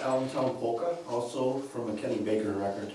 Allentown Polka, also from a Kenny Baker record.